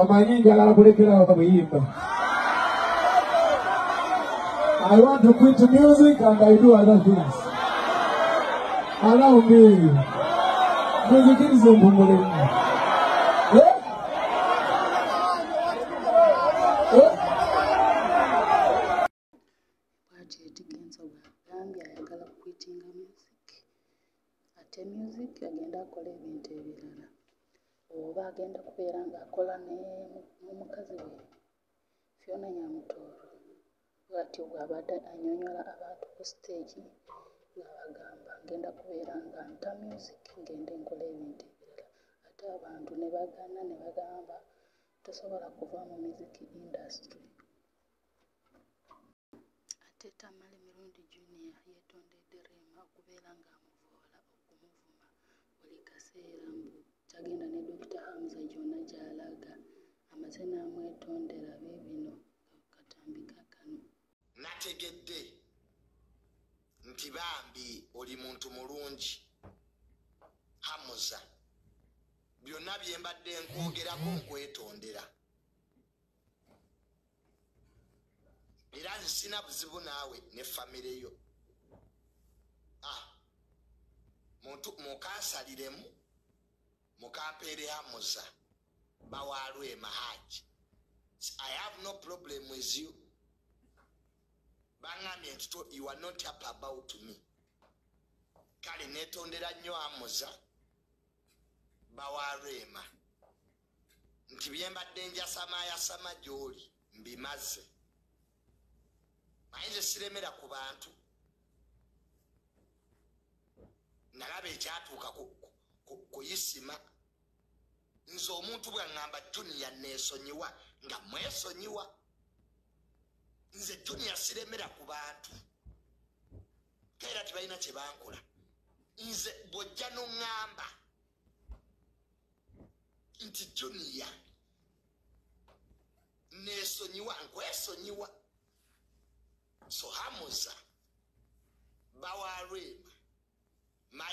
omanyi njagala kulekerawo kabuyimba I want to quit music and I do other things. Allow me. Muzikirize mpumulemu. Eh? Eh? bwati etigenza bwagambye ayagala kwitinga music ate music agenda akola ebintu ebirala oba agenda kubeera ng'akola n'omukazi we fyona nyamutooro. Bwatyo bw'abadde anyonyola abantu ku stage ng'abagamba ngenda kubeera nga nta music ngende nkola ebintu ebirala. Ate abantu ne bagaana ne bagamba tosobola kuva mu music industry. Ate tamale mirundi junior yeetondedde rema okubeera ng'amuvoola okumuvuma buli kaseera mbu kyagenda ne dokita hamza gyonna gy'alaga. Amaze n'amwetondera biibino katambi kakano nategedde nti bambi oli muntu mulungi. Hamuza byonna bye mbadde nkwogerako nkwetondera. Era nze sina buzibu naawe ne famire yo. Ah, muntu mukansaliremu mukampeere hamuza. Bawaalwe mahaji. I have no problem with you. Baŋŋambye nti you are not up about me. Kale netondera nnyo amuza bawalwema nti bye mbadde njasamayasama gy'oli mbimaze naye nze siremera ku bantu nalaba ekyatuuka ku- ku- kuyisima nze omuntu bwaŋŋamba juniya neesonyiwa nga mwesonyiwa. Nze juniya siremera ku bantu. Kaera tebalina kye bankola. Nze bw'ojja noŋŋamba nti juniya neesonyiwa nkwesonyiwa. So hamuza bawalwema